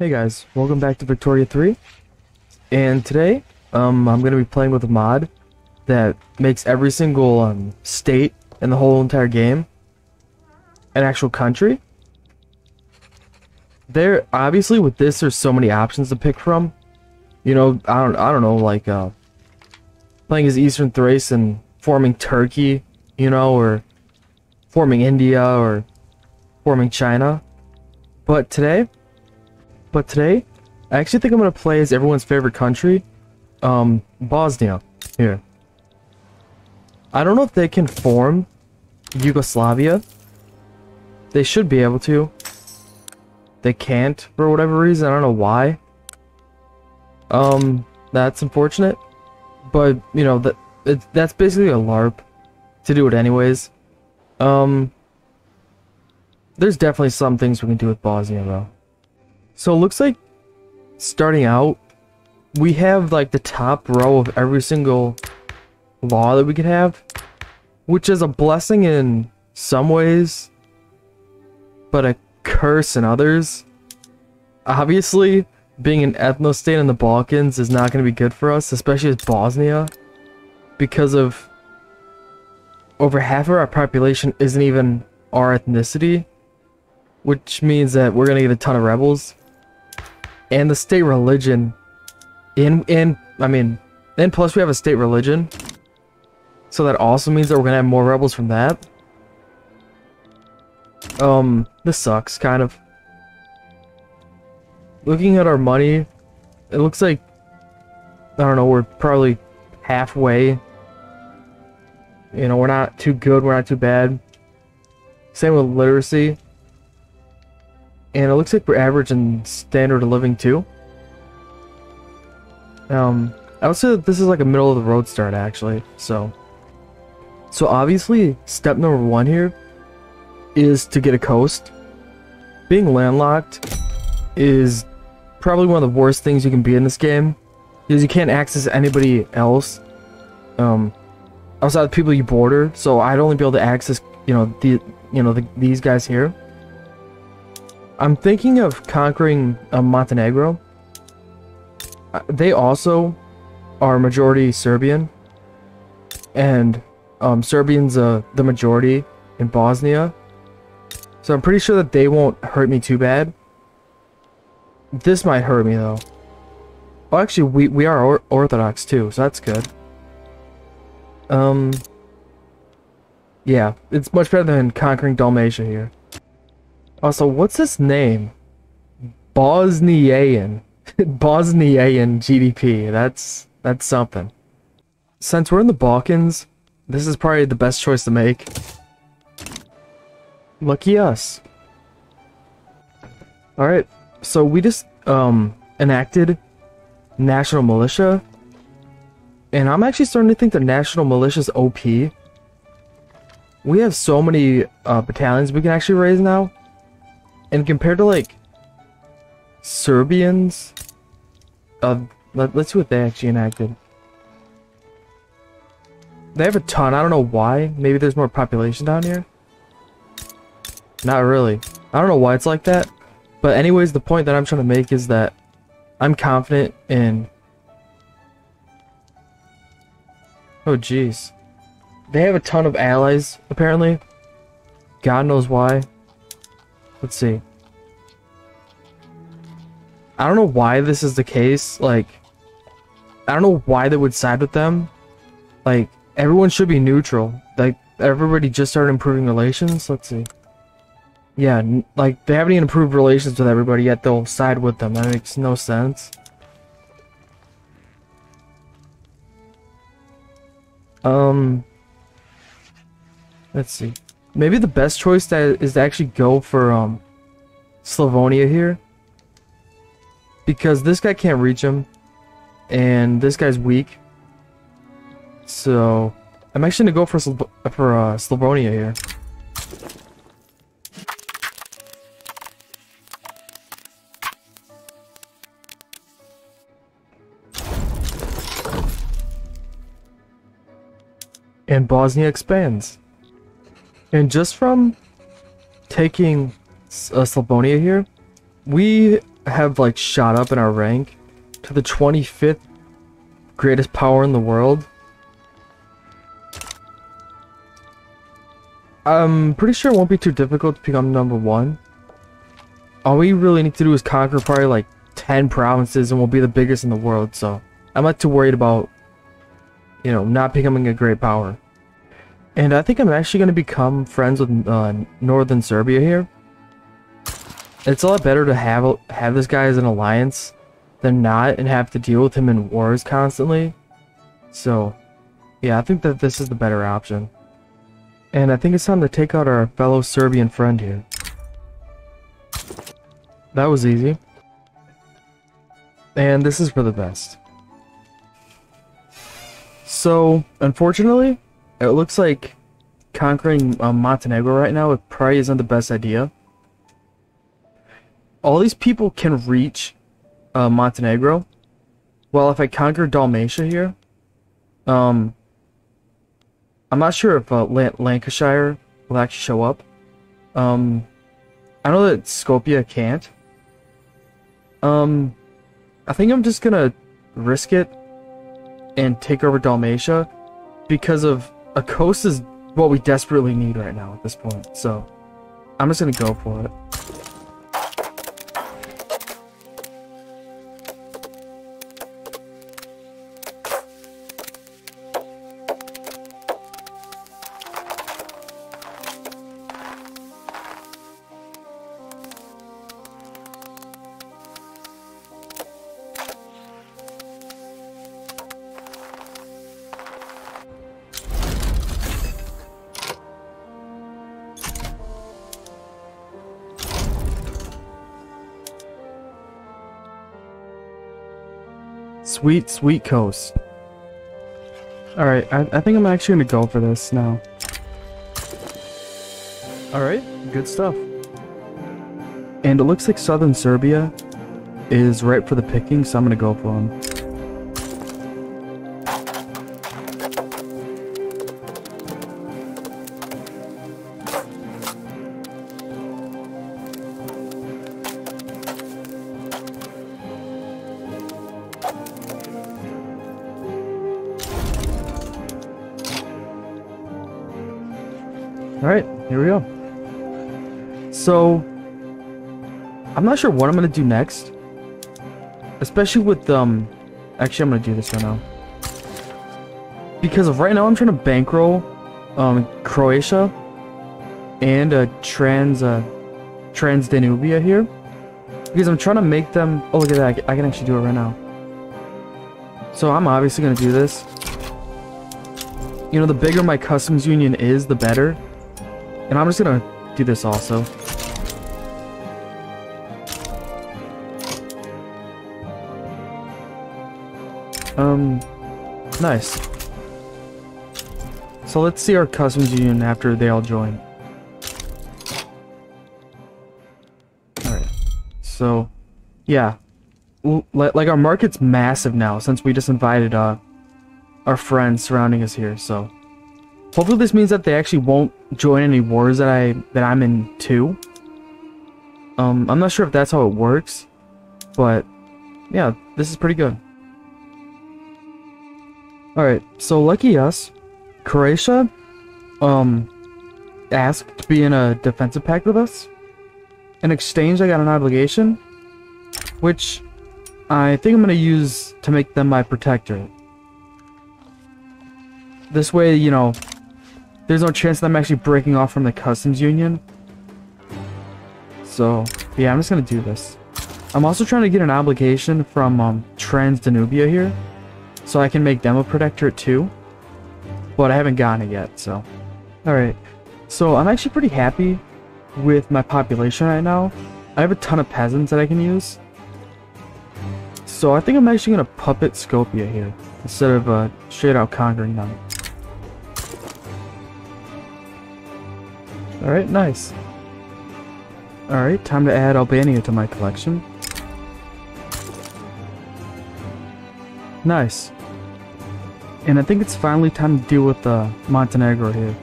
Hey guys, welcome back to Victoria 3. And today, um, I'm gonna be playing with a mod that makes every single um, state in the whole entire game an actual country. There, obviously, with this, there's so many options to pick from. You know, I don't, I don't know, like uh, playing as Eastern Thrace and forming Turkey, you know, or forming India or forming China. But today, but today, I actually think I'm gonna play as everyone's favorite country, um, Bosnia. Here. I don't know if they can form Yugoslavia. They should be able to. They can't for whatever reason. I don't know why. Um, that's unfortunate. But you know that it, that's basically a LARP to do it anyways. Um, there's definitely some things we can do with Bosnia though. So it looks like starting out, we have like the top row of every single law that we could have, which is a blessing in some ways, but a curse in others. Obviously, being an ethno state in the Balkans is not going to be good for us, especially as Bosnia, because of over half of our population isn't even our ethnicity, which means that we're going to get a ton of rebels. And the state religion, in, in, I mean, and plus we have a state religion, so that also means that we're to have more rebels from that. Um, this sucks, kind of. Looking at our money, it looks like, I don't know, we're probably halfway. You know, we're not too good, we're not too bad. Same with literacy. And it looks like we're average in standard of living too. Um, I would say that this is like a middle of the road start actually, so. So obviously, step number one here is to get a coast. Being landlocked is probably one of the worst things you can be in this game. Because you can't access anybody else. Um, outside the people you border, so I'd only be able to access, you know, the, you know, the, these guys here. I'm thinking of conquering uh, Montenegro. They also are majority Serbian, and um, Serbians uh, the majority in Bosnia. So I'm pretty sure that they won't hurt me too bad. This might hurt me though. Oh, actually, we we are or Orthodox too, so that's good. Um. Yeah, it's much better than conquering Dalmatia here. Also, what's this name? Bosnian. Bosnian GDP. That's that's something. Since we're in the Balkans, this is probably the best choice to make. Lucky us. Alright, so we just um enacted National Militia. And I'm actually starting to think the National Militia's OP. We have so many uh, battalions we can actually raise now. And compared to like Serbians, uh, let, us see what they actually enacted. They have a ton. I don't know why. Maybe there's more population down here. Not really. I don't know why it's like that. But anyways, the point that I'm trying to make is that I'm confident in... Oh, jeez. They have a ton of allies, apparently. God knows why. Let's see. I don't know why this is the case. Like, I don't know why they would side with them. Like, everyone should be neutral. Like, everybody just started improving relations. Let's see. Yeah, like, they haven't even improved relations with everybody yet. They'll side with them. That makes no sense. Um, let's see. Maybe the best choice that is to actually go for um Slavonia here. Because this guy can't reach him. And this guy's weak. So I'm actually gonna go for for uh, Slavonia here. And Bosnia expands. And just from taking uh, Slavonia here, we have like shot up in our rank to the 25th greatest power in the world. I'm pretty sure it won't be too difficult to become number one. All we really need to do is conquer probably like 10 provinces and we'll be the biggest in the world, so I'm not too worried about, you know, not becoming a great power. And I think I'm actually going to become friends with uh, Northern Serbia here. It's a lot better to have have this guy as an alliance than not and have to deal with him in wars constantly. So, yeah, I think that this is the better option. And I think it's time to take out our fellow Serbian friend here. That was easy. And this is for the best. So, unfortunately, it looks like conquering uh, Montenegro right now it probably isn't the best idea. All these people can reach uh, Montenegro. Well, if I conquer Dalmatia here, um, I'm not sure if uh, Lancashire will actually show up. Um, I know that Skopje can't. Um, I think I'm just gonna risk it and take over Dalmatia because of a coast is what we desperately need right now at this point. So I'm just gonna go for it. Sweet, sweet coast. Alright, I, I think I'm actually gonna go for this now. Alright, good stuff. And it looks like southern Serbia is right for the picking, so I'm gonna go for them. Alright, here we go. So, I'm not sure what I'm going to do next. Especially with, um... Actually, I'm going to do this right now. Because right now, I'm trying to bankroll, um, Croatia and, uh, Trans, uh, Trans Danubia here. Because I'm trying to make them... Oh, look at that. I can actually do it right now. So I'm obviously going to do this. You know, the bigger my customs union is, the better. And I'm just gonna do this also. Um, nice. So let's see our customs union after they all join. Alright. So, yeah. like our market's massive now since we just invited uh, our friends surrounding us here, so... Hopefully this means that they actually won't join any wars that I that I'm in too. Um, I'm not sure if that's how it works, but yeah, this is pretty good. Alright, so lucky us, Croatia, um, asked to be in a defensive pact with us. In exchange, I got an obligation, which I think I'm going to use to make them my protector. This way, you know, there's no chance that I'm actually breaking off from the customs union. So, yeah, I'm just gonna do this. I'm also trying to get an obligation from um, Trans Danubia here, so I can make them a protectorate too. But I haven't gotten it yet, so. Alright, so I'm actually pretty happy with my population right now. I have a ton of peasants that I can use. So I think I'm actually going to puppet Scopia here, instead of uh, straight out conquering them. Alright, nice. Alright, time to add Albania to my collection. Nice. And I think it's finally time to deal with uh, Montenegro here.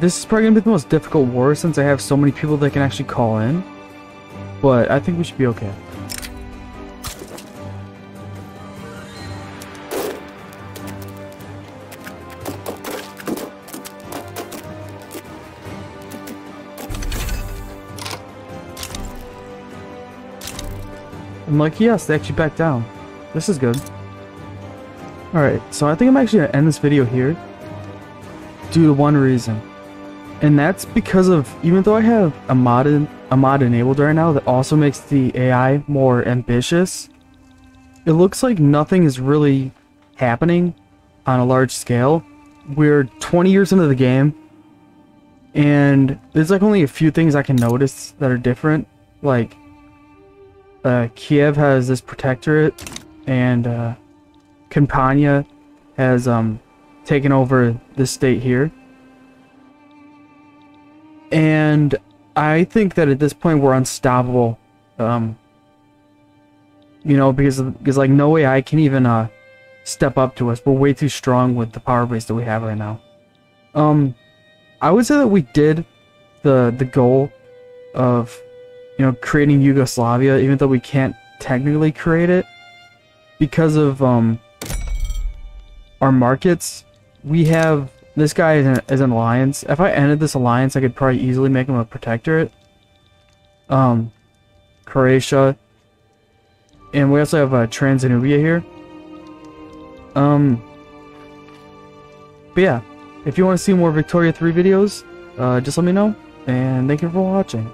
This is probably going to be the most difficult war since I have so many people that can actually call in. but I think we should be okay. I'm like, yes, they actually backed down. This is good. Alright, so I think I'm actually going to end this video here. Due to one reason. And that's because of, even though I have a mod, in, a mod enabled right now that also makes the AI more ambitious, it looks like nothing is really happening on a large scale. We're 20 years into the game, and there's like only a few things I can notice that are different. Like, uh, Kiev has this protectorate, and uh, Campania has um, taken over this state here. And I think that at this point we're unstoppable. Um, you know, because because like no way I can even uh, step up to us. We're way too strong with the power base that we have right now. Um, I would say that we did the the goal of you know, creating Yugoslavia, even though we can't technically create it, because of um, our markets, we have this guy is an, is an alliance. If I ended this alliance, I could probably easily make him a protectorate. Um, Croatia, and we also have uh, Transnubia here. Um, but yeah, if you want to see more Victoria 3 videos, uh, just let me know, and thank you for watching.